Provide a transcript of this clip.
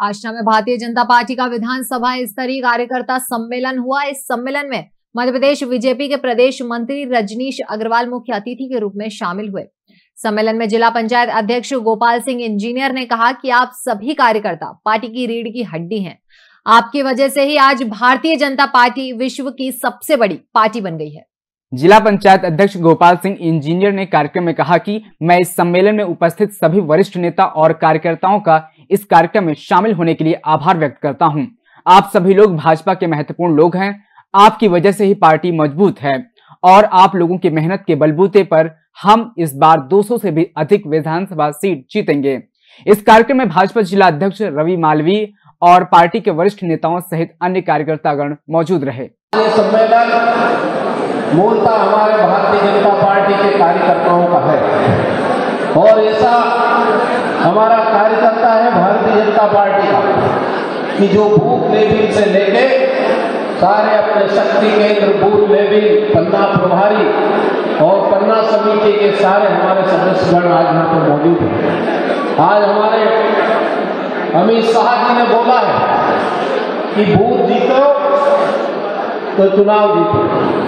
आष्टा में भारतीय जनता पार्टी का विधानसभा स्तरीय कार्यकर्ता सम्मेलन हुआ। इस सम्मेलन में मध्य प्रदेश बीजेपी के प्रदेश मंत्री रजनीश अग्रवाल मुख्य अतिथि के रूप में शामिल हुए। सम्मेलन में जिला पंचायत अध्यक्ष गोपाल सिंह इंजीनियर ने कहा कि आप सभी कार्यकर्ता पार्टी की रीढ़ की हड्डी हैं। आपकी वजह से ही आज भारतीय जनता पार्टी विश्व की सबसे बड़ी पार्टी बन गई है। जिला पंचायत अध्यक्ष गोपाल सिंह इंजीनियर ने कार्यक्रम में कहा कि मैं इस सम्मेलन में उपस्थित सभी वरिष्ठ नेता और कार्यकर्ताओं का इस कार्यक्रम में शामिल होने के लिए आभार व्यक्त करता हूँ। आप सभी लोग भाजपा के महत्वपूर्ण लोग हैं। आपकी वजह से ही पार्टी मज़बूत है और आप लोगों की मेहनत के बलबूते पर हम इस बार 200 से भी अधिक विधानसभा सीट जीतेंगे। इस कार्यक्रम में भाजपा जिला अध्यक्ष रवि मालवी और पार्टी के वरिष्ठ नेताओं सहित अन्य कार्यकर्तागण मौजूद रहे। सम्मेलन मूलतः हमारे भारतीय जनता पार्टी के कार्यकर्ताओं का है। और ऐसा हमारा कार्यकर्ता है भारतीय जनता पार्टी का। कि जो बूथ लेवल से लेके सारे अपने शक्ति केंद्र बूथ लेवल, पन्ना प्रभारी और पन्ना समिति के सारे हमारे सदस्यगण आज यहाँ पर मौजूद हैं। आज हमारे अमित शाह जी ने बोला है कि बूथ जीतो तो चुनाव जीतो।